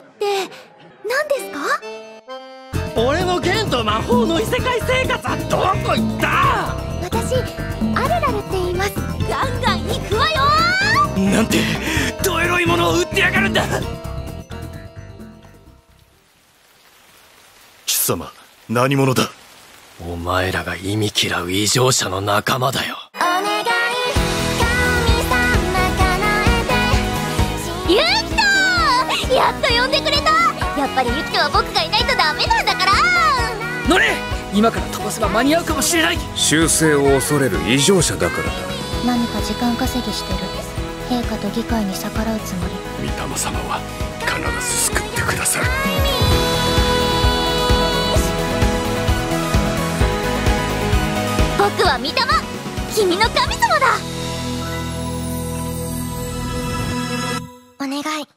って何ですか？俺の剣と魔法の異世界生活はどこ行った？私アルラルって言います。ガンガン行くわよなんてどエロいものを売ってやがるんだ！貴様何者だ？お前らが意味嫌う異常者の仲間だよやっと呼んでくれた。やっぱりユキトは僕がいないとダメなんだから。乗れ。今から飛ばせば間に合うかもしれない。修正を恐れる異常者だからだ。何か時間稼ぎしてる。陛下と議会に逆らうつもり。御霊様は必ず救ってくださる。僕は御霊。君の神様だ。お願い